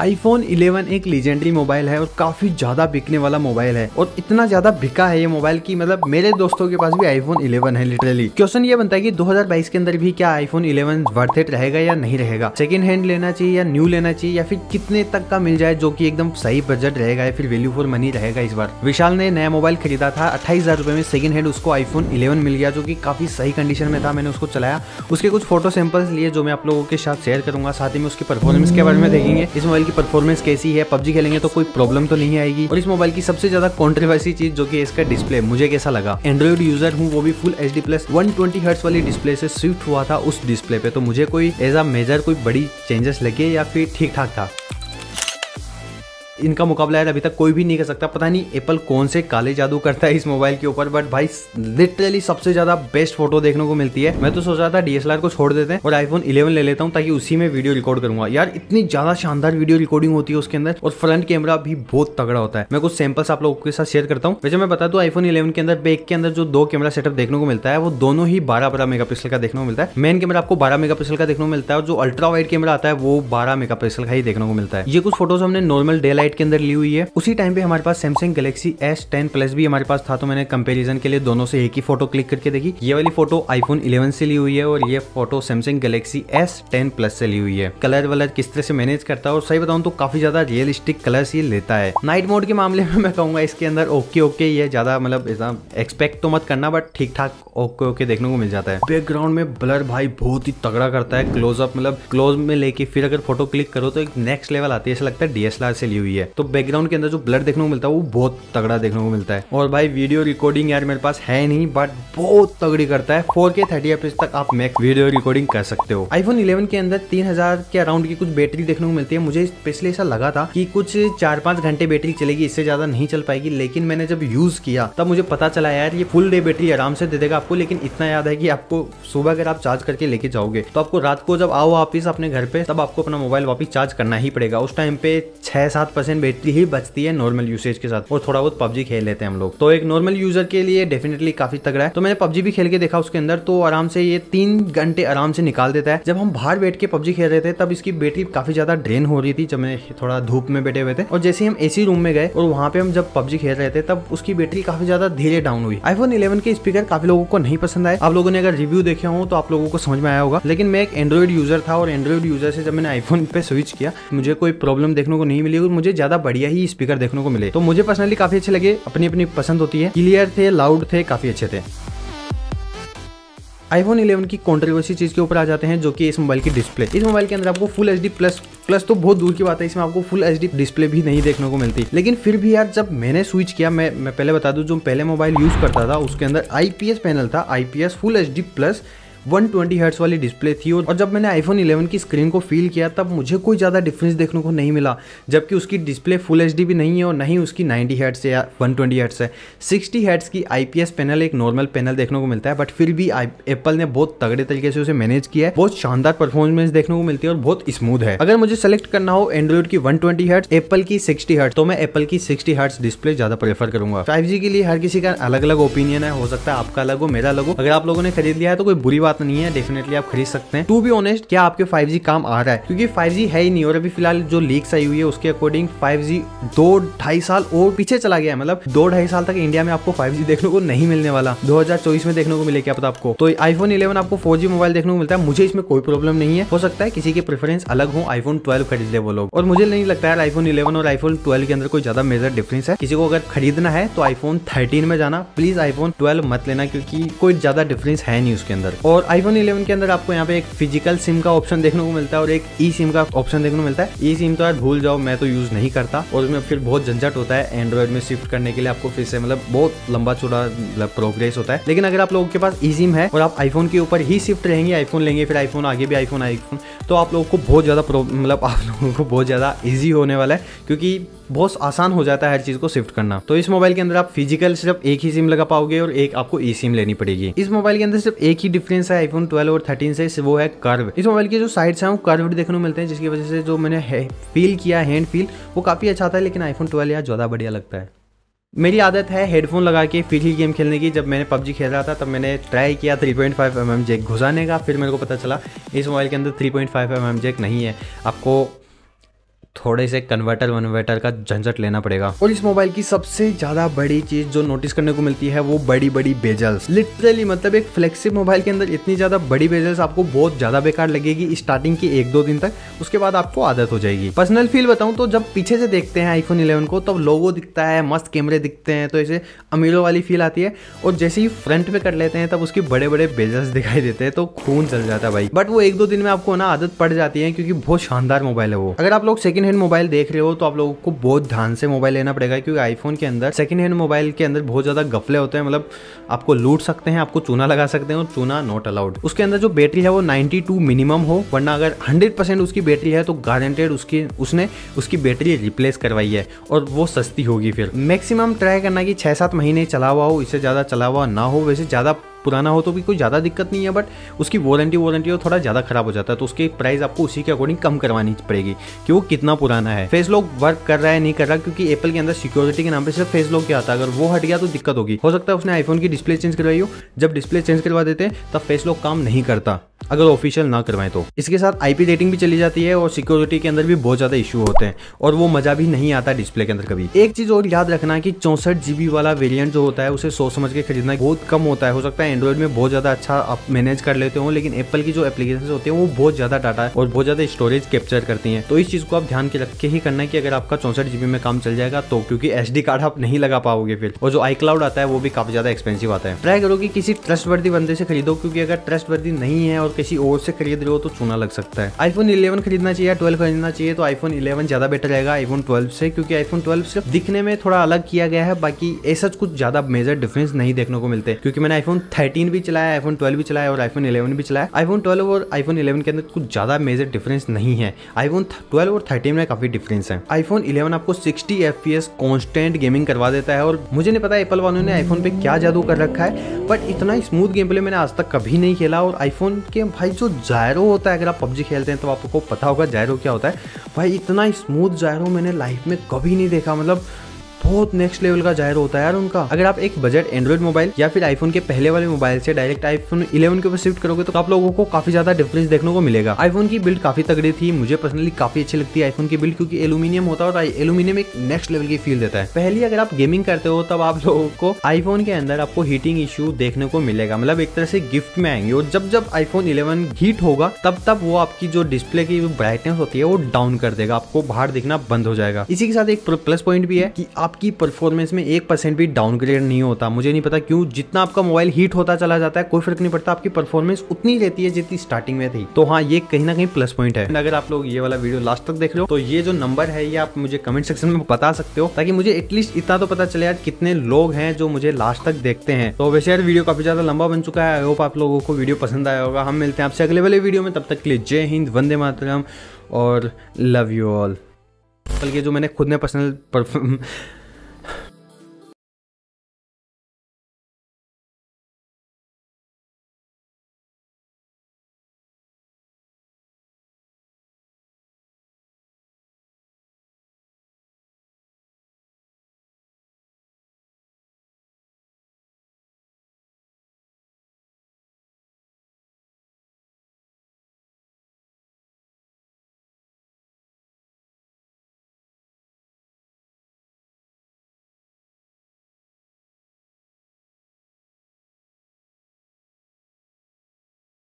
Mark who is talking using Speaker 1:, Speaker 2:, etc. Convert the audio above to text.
Speaker 1: IPhone 11 एक legendary mobile है और काफ़ी ज़्यादा बिकने वाला मोबाइल है और इतना ज़्यादा बिका है ये मोबाइल की मतलब मेरे दोस्तों के पास भी आईफोन 11 है लिटरली क्वेश्चन ये बनता है कि 2022 के अंदर भी क्या आईफोन 11 वर्थ इट रहेगा या नहीं रहेगा? सेकंड हैंड लेना चाहिए या न्यू लेना चाहिए या फिर कितने तक का मिल जाए जो की एकदम सही बजट रहेगा या फिर वैल्यू फॉर मनी रहेगा इस बार? विशाल ने नया मोबाइल खरीदा था, अट्ठाईस में सेकंड हैंड उसको आईफोन इलेवन मिल गया जो की काफ़ी सही कंडीशन में था, मैंने उसको चलाया। उसके कुछ फ़ोटो सैंपल्स लिए जो मैं आप लोगों के साथ शेयर करूँगा, साथ ही में उसकी परफॉर्मेंस के बारे में देखेंगे। इस मोबाइल की परफॉर्मेंस कैसी है पबजी खेलेंगे तो कोई प्रॉब्लम तो नहीं आएगी। और इस मोबाइल की सबसे ज़्यादा कॉन्ट्रोवर्सी चीज़ जो कि इसका डिस्प्ले मुझे कैसा लगा? एंड्रॉइड यूज़र हूँ, वो भी full H D plus one twenty hertz वाली डिस्प्ले से स्विफ्ट हुआ था उस डिस्प्ले पे। तो मुझे कोई एज अ मेजर कोई बड़ी चेंजेस लगे या फिर ठीक ठाक था? इनका मुकाबला यार अभी तक कोई भी नहीं कर सकता। पता नहीं एप्पल कौन से काले जादू करता है इस मोबाइल के ऊपर बट भाई लिटरली सबसे ज़्यादा बेस्ट फ़ोटो देखने को मिलती है। मैं तो सोच रहा था डीएसएलआर को छोड़ देते हैं और आईफोन 11 ले लेता हूँ ताकि उसी में वीडियो रिकॉर्ड करूँगा। यार, इतनी ज़्यादा शानदार वीडियो रिकॉर्डिंग होती है उसके अंदर और फ्रंट कैमरा भी बहुत तगड़ा होता है। मैं कुछ सैंपल्स आप लोगों के साथ शेयर करता हूँ। वैसे मैं बता दू आईफोन इलेवन के अंदर बैक के अंदर जो दो कैमरा सेटअप देखने को मिलता है, वो दोनों ही बारह बारह मेगा का देखने को मिलता है। मेन कैमरा आपको बारह मेगा का देखने को मिलता है और जो अल्ट्रा वाइड कैमरा आता है, वो बारह मेगा का ही देखने को मिलता है। ये कुछ फ़ोटोज़ हमने नॉर्मल डे लाइट के अंदर ली हुई है। उसी टाइम पे हमारे पास Samsung Galaxy S ten plus भी हमारे पास था तो मैंने कंपेरिजन के लिए दोनों से एक ही फ़ोटो क्लिक करके देखी। ये वाली फ़ोटो आईफोन 11 से ली हुई है और ये photo Samsung Galaxy S ten plus से ली हुई है। कलर वलर किस तरह से मैनेज करता है और सही बताऊँ तो काफ़ी ज़्यादा रियलिस्टिक कलर्स ये लेता है। नाइट मोड के मामले में मैं कहूँगा इसके अंदर ओके ओके ये ज़्यादा मतलब एक्सपेक्ट तो मत करना बट ठीक ठाक ओके ओके देखने को मिल जाता है। बैकग्राउंड में ब्लर भाई बहुत ही तगड़ा करता है क्लोजअप मतलब क्लोज में लेके फिर अगर फ़ोटो क्लिक करो तो एक नेक्स्ट लेवल आती है, ऐसा लगता है डीएसएलआर से ली हुई है। तो बैकग्राउंड के अंदर जो ब्लड देखने को मिलता है, वो बहुत तगड़ा देखने को मिलता है। और भाई वीडियो रिकॉर्डिंग यार मेरे पास है नहीं बट बहुत तगड़ी करता है। फोर के थर्टी एफ़ तक आप मैक वीडियो रिकॉर्डिंग कर सकते हो। आईफोन इलेवन के अंदर तीन हज़ार के अराउंड की कुछ बैटरी देखने को मिलती है। मुझे स्पेशली ऐसा लगा था कि कुछ चार पाँच घंटे बैटरी चलेगी, इससे ज़्यादा नहीं चल पाएगी। लेकिन मैंने जब यूज़ किया, तब मुझे पता चला यार, ये फुल डे बैटरी आराम से दे देगा आपको। लेकिन इतना याद है कि आपको सुबह अगर आप चार्ज करके लेके जाओगे तो आपको रात को जब आओ वापिस अपने घर पे, तब आपको अपना मोबाइल वापिस चार्ज करना ही पड़ेगा। उस टाइम पे छह सात परसेंट बैटरी ही बचती है नॉर्मल यूसेज के साथ। और थोड़ा बहुत पबजी खेल लेते हैं हम लोग। तो एक नॉर्मल यूज़र के लिए डेफिनेटली काफ़ी तगड़ा है। तो मैंने पबजी भी खेल के देखा उसके अंदर तो आराम से ये तीन घंटे आराम से निकाल देता है। जब हम बाहर बैठ के पबजी खेल रहे थे, तब इसकी बैटरी काफ़ी ज़्यादा ड्रेन हो रही थी, जब मैं थोड़ा धूप में बैठे हुए थे। और जैसे हम एसी रूम में गए, और वहाँ पे हम जब पबजी खेल रहे थे, तब उसकी बैटरी काफ़ी ज़्यादा धीरे डाउन हुई। आईफोन इलेवन के स्पीकर काफ़ी लोगों को नहीं पसंद आए। आप लोगों ने अगर रिव्यू देखे हो तो आप लोगों को समझ में आया होगा। लेकिन मैं एक एंड्रॉइड यूज़र था, और एंड्रॉइड यूज़र से जब मैंने आईफोन पे स्विच किया, मुझे कोई प्रॉब्लम देखने को नहीं मिली, और मुझे ज़्यादा बढ़िया ही स्पीकर देखने को मिले। तो मुझे पर्सनली काफ़ी अच्छे लगे अपनी अपनी पसंद होती है। क्लियर थे लाउड थे, काफ़ी अच्छे थे। आईफोन 11 की कॉन्ट्रोवर्सी चीज़ के ऊपर आ जाते हैं, जो कि इस मोबाइल की डिस्प्ले इस मोबाइल के अंदर आपको फुल एच प्लस प्लस तो बहुत दूर की बात है, इसमें आपको फुल एचडी डिस्प्ले भी नहीं देखने को मिलती। लेकिन फिर भी यार, जब मैंने स्विच किया, मैं मैं पहले बता दूँ, जो पहले मोबाइल यूज़ करता था, उसके अंदर आईपीएस पैनल था IPS full HD plus 120 hertz वाली डिस्प्ले थी और जब मैंने आईफोन 11 की स्क्रीन को फील किया, तब मुझे कोई ज़्यादा डिफरेंस देखने को नहीं मिला, जबकि उसकी डिस्प्ले फुल एचडी भी नहीं है और नहीं उसकी 90 हर्ट्स या 120 हर्ट्स है। 60 हर्ट्स की आईपीएस पैनल एक नॉर्मल पैनल देखने को मिलता है बट फिर भी एप्पल ने बहुत तगड़े तरीके से उसे मैनेज किया है। बहुत शानदार परफॉर्मेंस देखने को मिलती है और बहुत स्मूथ है। अगर मुझे सेलेक्ट करना हो एंड्रॉइड की वन ट्वेंटी हर्ट्स एप्पल की सिक्सटी हर्ट्स तो मैं एप्पल की सिक्सटी हर्ट्स डिस्प्ले ज़्यादा प्रेफर करूँगा। फाइव के लिए हर किसी का अलग अलग ओपिनियन है, हो सकता है आपका अलग हो, मेरा अलग हो। अगर आप लोगों ने खरीद लिया है तो कोई बुरी बात नहीं है डेफिनेटली आप खरीद सकते हैं। टू बी ऑनेस्ट क्या आपके 5G काम आ रहा है? क्योंकि 5G है ही नहीं और अभी फ़िलहाल जो लीक्स आई हुई है, उसके अकॉर्डिंग 5G दो ढाई साल और पीछे चला गया है। मतलब दो ढाई साल तक इंडिया में आपको 5G देखने को नहीं मिलने वाला। 2024 में देखने को मिले क्या पता आपको? तो आईफोन 11 आपको 4G मोबाइल देखने को मिलता है। मुझे इसमें कोई प्रॉब्लम नहीं है। हो सकता है किसी के प्रेफरेंस अलग हो आईफोन ट्वेल्व खरीद ले वो लोग। और मुझे नहीं लगता है आईफोन इलेवन और आईफोन ट्वेल्व के अंदर कोई ज़्यादा मेजर डिफरेंस है। किसी को अगर खरीदना है तो आईफोन थर्टीन में जाना। प्लीज़ आईफोन ट्वेल्व मत लेना, क्योंकि कोई ज़्यादा डिफरेंस है नहीं उसके अंदर। और आईफोन इलेवन के अंदर आपको यहाँ पे एक फ़िज़िकल सिम का ऑप्शन देखने को मिलता है और एक ई सिम का ऑप्शन देखने को मिलता है। ई सिम तो यार भूल जाओ, मैं तो यूज़ नहीं करता और उसमें फिर बहुत झंझट होता है। एंड्रॉइड में शिफ्ट करने के लिए आपको फिर से मतलब बहुत लंबा चौड़ा मतलब प्रोग्रेस होता है। लेकिन अगर आप लोगों के पास ई सिम है और आप आईफोन के ऊपर ही शिफ्ट रहेंगे आईफोन लेंगे, फिर आईफोन आगे भी आईफोन आईफोन तो आप लोगों को बहुत ज़्यादा मतलब आप लोगों को बहुत ज़्यादा ईजी होने वाला है क्योंकि बहुत आसान हो जाता है हर चीज़ को शिफ्ट करना। तो इस मोबाइल के अंदर आप फ़िज़िकल सिर्फ़ एक ही सिम लगा पाओगे और एक आपको ई सिम लेनी पड़ेगी। इस मोबाइल के अंदर सिर्फ़ एक ही डिफरेंस है आईफोन 12 और 13 से वो है कर्व इस मोबाइल के जो साइड्स हैं, वो कर्व देखने को मिलते हैं, जिसकी वजह से जो मैंने फील किया हैंड फील वो काफ़ी अच्छा था, लेकिन आईफोन ट्वेल्व यार ज़्यादा बढ़िया लगता है। मेरी आदत है हेडफोन लगा के ही गेम खेलने की। जब मैंने पबजी खेल रहा था, तब मैंने ट्राई किया 3.5 पॉइंट फाइव एम जेक घुसाने का, फिर मेरे को पता चला, इस मोबाइल के अंदर 3.5 पॉइंट एम एम जेक नहीं है। आपको थोड़े से कन्वर्टर वनवर्टर का झंझट लेना पड़ेगा। और इस मोबाइल की सबसे ज़्यादा बड़ी चीज़ जो नोटिस करने को मिलती है, वो बड़ी बड़ी बेजल्स लिटरली मतलब एक फ्लेक्सिब मोबाइल के अंदर इतनी ज़्यादा बड़ी बेजल्स आपको बहुत ज़्यादा बेकार लगेगी स्टार्टिंग की एक दो दिन तक, उसके बाद आपको आदत हो जाएगी। पर्सनल फील बताऊँ तो जब पीछे से देखते हैं आईफोन इलेवन को, तब लोगो दिखता है, मस्त कैमरे दिखते हैं तो ऐसे अमीरों वाली फील आती है। और जैसे ही फ्रंट पे कर लेते हैं, तब उसके बड़े बड़े बेजल्स दिखाई देते हैं तो खून चल जाता है भाई। बट वो एक दो दिन में आपको ना आदत पड़ जाती है, क्योंकि बहुत शानदार मोबाइल है वो। अगर आप लोग सेकंड हैंड मोबाइल देख रहे हो तो आप लोगों को बहुत ध्यान से मोबाइल लेना पड़ेगा, क्योंकि आईफोन के अंदर सेकंड हैंड मोबाइल के अंदर बहुत ज़्यादा गफले होते हैं मतलब आपको लूट सकते हैं, आपको चूना लगा सकते हैं और चूना नॉट अलाउड उसके अंदर जो बैटरी है वो 92 मिनिमम हो, वरना अगर 100% उसकी बैटरी है तो गारंटेड उसकी, उसने उसकी बैटरी रिप्लेस करवाई है, और वो सस्ती होगी फिर. मैक्सिमम ट्राई करना कि छः सात महीने चला हुआ हो, इससे ज़्यादा चला हुआ ना हो, वैसे ज़्यादा पुराना हो तो भी कोई ज़्यादा दिक्कत नहीं है बट उसकी वारंटी वारंटी थोड़ा ज़्यादा खराब हो जाता है तो उसकी प्राइस आपको उसी के अकॉर्डिंग कम करवानी पड़ेगी कि वो कितना पुराना है। फेस लॉक वर्क कर रहा है, नहीं कर रहा, क्योंकि एप्पल के अंदर सिक्योरिटी के नाम पे सिर्फ़ फेस लॉक क्या आता है। अगर वो हट गया तो दिक्कत होगी। हो सकता है उसने आईफोन की डिस्प्ले चेंज करवाई हो। जब डिस्प्ले चेंज करवा देते तब फेस लॉक काम नहीं करता, अगर ऑफिशियल ना करवाएँ तो। इसके साथ आईपी रेटिंग भी चली जाती है और सिक्योरिटी के अंदर भी बहुत ज़्यादा इशू होते हैं, और वो मज़ा भी नहीं आता डिस्प्ले के अंदर कभी। एक चीज़ और याद रखना कि चौसठ जीबी वाला वेरिएंट जो होता है, उसे सोच समझ के खरीदना बहुत कम होता है। हो सकता है एंड्रॉइड में बहुत ज़्यादा अच्छा आप मैनेज कर लेते हो, लेकिन एप्पल की जो एप्लीकेशन होती है, वो बहुत ज़्यादा डाटा और बहुत ज़्यादा स्टोरेज कैप्चर करती है। तो इस चीज़ को आप ध्यान के रख के ही करना है कि अगर आपका चौसठ जीबी में काम चल जाएगा तो क्योंकि एच कार्ड आप नहीं लगा पाओगे फिर। और जो आई क्लाउड आता है, वो भी काफ़ी ज़्यादा एक्सपेंसिव आता है। ट्राई करो कि किसी ट्रस्ट बंदे से खरीदो, क्योंकि अगर ट्रस्ट नहीं है और किसी और से खरीद रहे हो तो चूना लग सकता है। आईफोन 11 खरीदना चाहिए ट्वेल्व खरीदना चाहिए तो आईफोन 11 ज़्यादा बेटर रहेगा आईफोन 12 से, क्योंकि आईफोन 12 सिर्फ़ दिखने में थोड़ा अलग किया गया है, बाकी ऐसा कुछ ज़्यादा मेजर डिफरेंस नहीं देखने को मिलते। क्योंकि मैंने आईफोन थर्टीन भी चलाया आईफोन ट्वेल्व भी चलाया और आईफोन इलेवन भी चलाया। आईफोन ट्वेल्व और आईफोन इलेवन के अंदर कुछ ज़्यादा मेजर डिफरेंस नहीं है। आईफोन ट्वेल्व और थर्टीन में काफ़ी डिफरेंस है। आईफोन इलेवन आपको sixty F P S constant gaming करवा देता है और मुझे नहीं पता एप्पल वालों ने आईफोन पे क्या जादू कर रखा है बट इतना स्मूथ गेम प्ले मैंने आज तक कभी नहीं खेला और आईफोन के भाई जो जायरो होता है, अगर आप पबजी खेलते हैं तो आपको पता होगा जायरो क्या होता है। भाई इतना स्मूथ जायरो मैंने लाइफ में कभी नहीं देखा मतलब बहुत नेक्स्ट लेवल का ज़ाहिर होता है यार उनका। अगर आप एक बजट एंड्रॉइड मोबाइल या फिर आईफोन के पहले वाले मोबाइल से डायरेक्ट आईफोन 11 के ऊपर शिफ्ट करोगे तो आप लोगों को काफ़ी ज़्यादा डिफरेंस देखने को मिलेगा। आईफोन की बिल्ड काफ़ी तगड़ी थी, मुझे पर्सनली काफ़ी अच्छी लगती है आईफोन की बिल्ड क्योंकि एल्यूमिनियम होता है और एल्यूमिनियम एक नेक्स्ट लेवल की फील देता है। पहली अगर आप गेमिंग करते हो, तब आप लोगों को आईफोन के अंदर आपको हीटिंग इश्यू देखने को मिलेगा। मतलब एक तरह से गिफ्ट में आएँगे और जब जब आईफोन इलेवन हीट होगा, तब तब वो आपकी जो डिस्प्ले की ब्राइटनेस होती है, वो डाउन कर देगा। आपको बाहर दिखना बंद हो जाएगा। इसी के साथ एक प्लस पॉइंट भी है कि आपकी परफॉर्मेंस में एक परसेंट भी डाउनग्रेड नहीं होता। मुझे नहीं पता क्यों, जितना आपका मोबाइल हीट होता चला जाता है, कोई फ़र्क नहीं पड़ता। आपकी परफॉर्मेंस उतनी रहती है जितनी स्टार्टिंग में थी। तो हाँ ये कहीं ना कहीं प्लस पॉइंट है। अगर आप लोग ये वाला वीडियो लास्ट तक देख हो तो ये जो नंबर है, ये आप मुझे कमेंट सेक्शन में बता सकते हो, ताकि मुझे एटलीस्ट इतना तो पता चले यार कितने लोग हैं जो मुझे लास्ट तक देखते हैं। तो वैसे यार वीडियो काफ़ी ज़्यादा लंबा बन चुका है। आई होप आप लोगों को वीडियो पसंद आया होगा। हम मिलते हैं आपसे अगले वाले वीडियो में। तब तक के लिए जय हिंद, वंदे मातरम और लव यू ऑल बल्कि जो मैंने खुद ने पर्सनल